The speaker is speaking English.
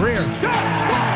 career.